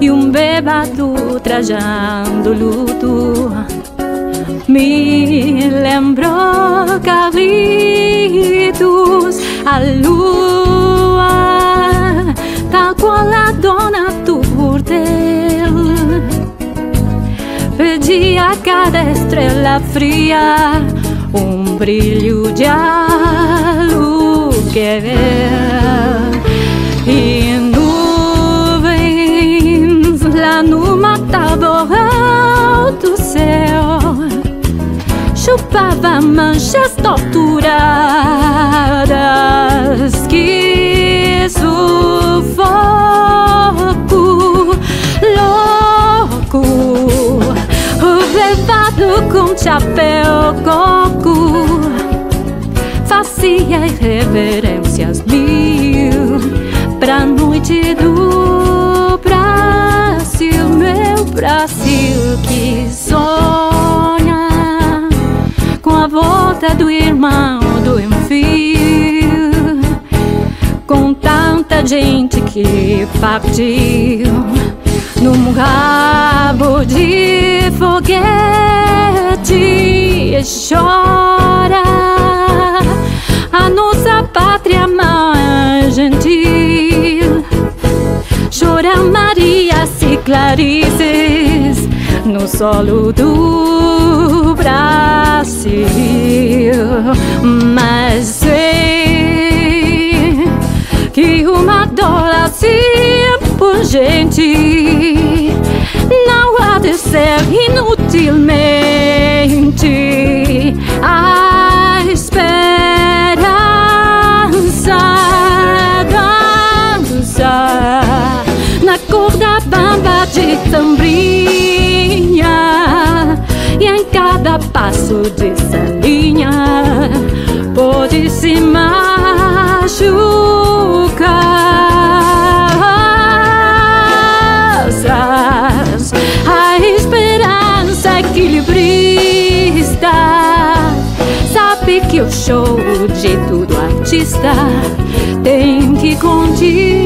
e um bebado trajando luto. Me lembrou Carlitos, a lua, tal qual a dona Turdel. Pedi a cada estrela fria um brilho de aluguel chupava manchas torturadas que sufoco louco levado com chapéu coco. Fazia reverências mil pra noite do Brasil, meu Brasil que sonha volta do irmão do enfio, com tanta gente que partiu num rabo de foguete chora a nossa pátria mais gentil. Chora Maria e Clarices no solo do mas sei que uma dor assim por gente. Não há de ser inutilmente a esperança dança na cor da bamba de tambrinha em cada passo dessa linha pode se machucar. A esperança equilibrista sabe que o show de todo artista tem que continuar